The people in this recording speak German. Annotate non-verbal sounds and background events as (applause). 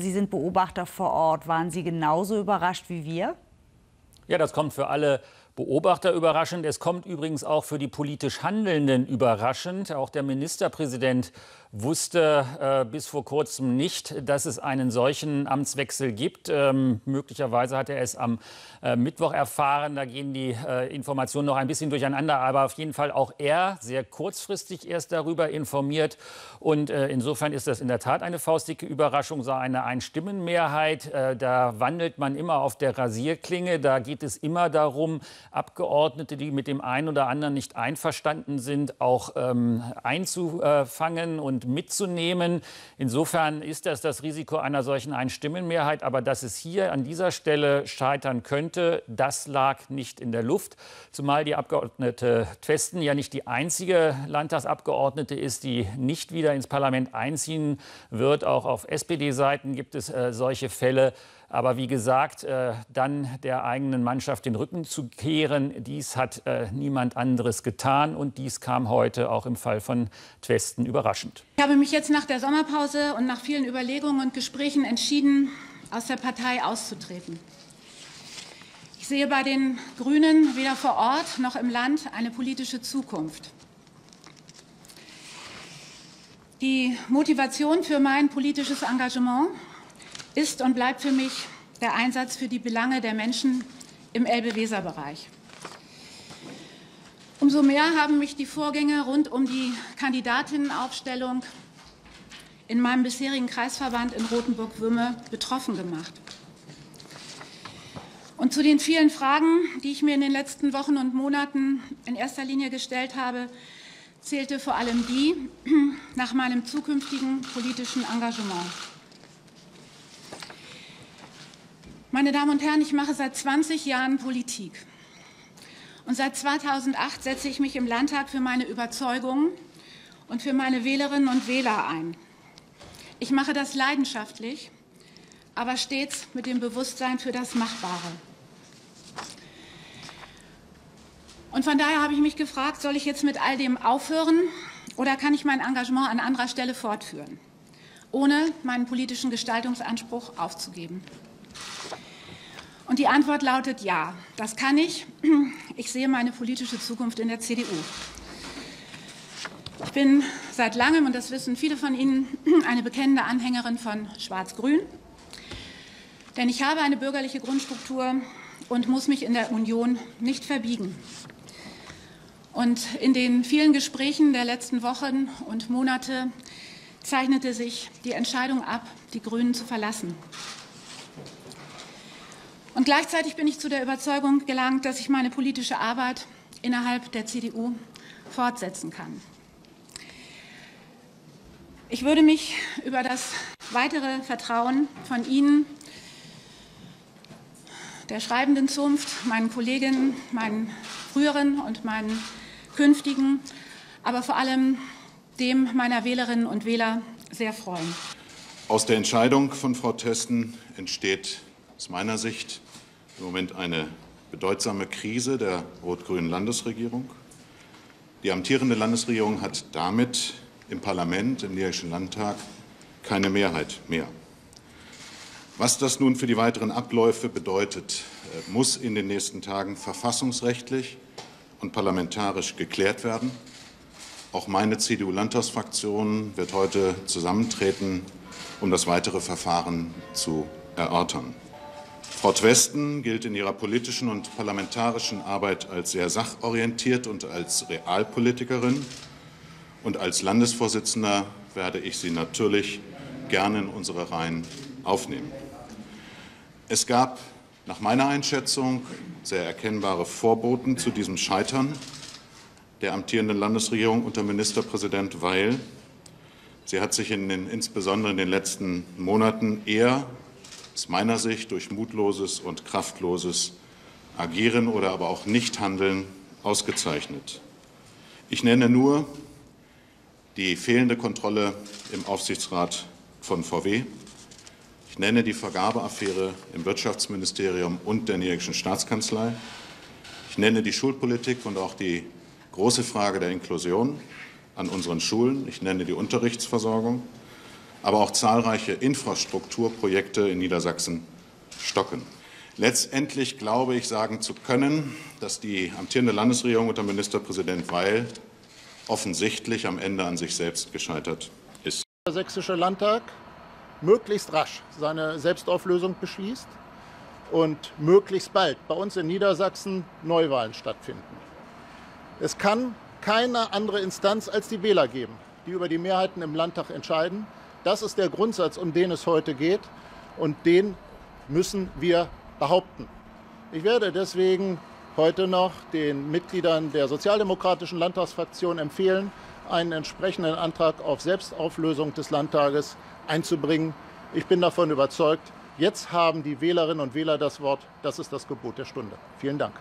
Sie sind Beobachter vor Ort. Waren Sie genauso überrascht wie wir? Ja, das kommt für alle Beobachter überraschend. Es kommt übrigens auch für die politisch Handelnden überraschend. Auch der Ministerpräsident wusste äh, bis vor kurzem nicht, dass es einen solchen Amtswechsel gibt. Ähm, möglicherweise hat er es am äh, Mittwoch erfahren. Da gehen die äh, Informationen noch ein bisschen durcheinander. Aber auf jeden Fall auch er sehr kurzfristig erst darüber informiert. Und äh, insofern ist das in der Tat eine faustdicke Überraschung, so eine Einstimmenmehrheit. Äh, da wandelt man immer auf der Rasierklinge. Da geht es immer darum, Abgeordnete, die mit dem einen oder anderen nicht einverstanden sind, auch ähm, einzufangen und mitzunehmen. Insofern ist das das Risiko einer solchen Einstimmenmehrheit. Aber dass es hier an dieser Stelle scheitern könnte, das lag nicht in der Luft. Zumal die Abgeordnete Twesten ja nicht die einzige Landtagsabgeordnete ist, die nicht wieder ins Parlament einziehen wird. Auch auf SPD-Seiten gibt es äh, solche Fälle. Aber wie gesagt, äh, dann der eigenen Mannschaft den Rücken zu kehren, dies hat äh, niemand anderes getan. Und dies kam heute auch im Fall von Twesten überraschend. Ich habe mich jetzt nach der Sommerpause und nach vielen Überlegungen und Gesprächen entschieden, aus der Partei auszutreten. Ich sehe bei den Grünen weder vor Ort noch im Land eine politische Zukunft. Die Motivation für mein politisches Engagement ist und bleibt für mich der Einsatz für die Belange der Menschen im Elbe-Weser-Bereich. Umso mehr haben mich die Vorgänge rund um die Kandidatinnenaufstellung in meinem bisherigen Kreisverband in Rothenburg-Würme betroffen gemacht. Und zu den vielen Fragen, die ich mir in den letzten Wochen und Monaten in erster Linie gestellt habe, zählte vor allem die nach meinem zukünftigen politischen Engagement. Meine Damen und Herren, ich mache seit 20 Jahren Politik. Und seit 2008 setze ich mich im Landtag für meine Überzeugungen und für meine Wählerinnen und Wähler ein. Ich mache das leidenschaftlich, aber stets mit dem Bewusstsein für das Machbare. Und von daher habe ich mich gefragt, soll ich jetzt mit all dem aufhören oder kann ich mein Engagement an anderer Stelle fortführen, ohne meinen politischen Gestaltungsanspruch aufzugeben? Und die Antwort lautet ja, das kann ich. (clears throat) Ich sehe meine politische Zukunft in der CDU. Ich bin seit langem, und das wissen viele von Ihnen, (clears throat) eine bekennende Anhängerin von Schwarz-Grün. Denn ich habe eine bürgerliche Grundstruktur und muss mich in der Union nicht verbiegen. Und in den vielen Gesprächen der letzten Wochen und Monate zeichnete sich die Entscheidung ab, die Grünen zu verlassen. Und gleichzeitig bin ich zu der Überzeugung gelangt, dass ich meine politische Arbeit innerhalb der CDU fortsetzen kann. Ich würde mich über das weitere Vertrauen von Ihnen, der schreibenden Zunft, meinen Kolleginnen, meinen früheren und meinen künftigen, aber vor allem dem meiner Wählerinnen und Wähler sehr freuen. Aus der Entscheidung von Frau Testen entsteht aus meiner Sicht im Moment eine bedeutsame Krise der rot-grünen Landesregierung. Die amtierende Landesregierung hat damit im Parlament, im Niederländischen Landtag, keine Mehrheit mehr. Was das nun für die weiteren Abläufe bedeutet, äh, muss in den nächsten Tagen verfassungsrechtlich und parlamentarisch geklärt werden. Auch meine CDU-Landtagsfraktion wird heute zusammentreten, um das weitere Verfahren zu erörtern. Frau Twesten gilt in ihrer politischen und parlamentarischen Arbeit als sehr sachorientiert und als Realpolitikerin. Und als Landesvorsitzender werde ich sie natürlich gerne in unsere Reihen aufnehmen. Es gab nach meiner Einschätzung sehr erkennbare Vorboten zu diesem Scheitern der amtierenden Landesregierung unter Ministerpräsident Weil. Sie hat sich in den, insbesondere in den letzten Monaten eher aus meiner Sicht durch mutloses und kraftloses Agieren oder aber auch Nichthandeln ausgezeichnet. Ich nenne nur die fehlende Kontrolle im Aufsichtsrat von VW. Ich nenne die Vergabeaffäre im Wirtschaftsministerium und der niederländischen Staatskanzlei. Ich nenne die Schulpolitik und auch die große Frage der Inklusion an unseren Schulen. Ich nenne die Unterrichtsversorgung. Aber auch zahlreiche Infrastrukturprojekte in Niedersachsen stocken. Letztendlich glaube ich sagen zu können, dass die amtierende Landesregierung unter Ministerpräsident Weil offensichtlich am Ende an sich selbst gescheitert ist. Der Sächsische Landtag möglichst rasch seine Selbstauflösung beschließt und möglichst bald bei uns in Niedersachsen Neuwahlen stattfinden. Es kann keine andere Instanz als die Wähler geben, die über die Mehrheiten im Landtag entscheiden. Das ist der Grundsatz, um den es heute geht und den müssen wir behaupten. Ich werde deswegen heute noch den Mitgliedern der sozialdemokratischen Landtagsfraktion empfehlen, einen entsprechenden Antrag auf Selbstauflösung des Landtages einzubringen. Ich bin davon überzeugt, jetzt haben die Wählerinnen und Wähler das Wort. Das ist das Gebot der Stunde. Vielen Dank.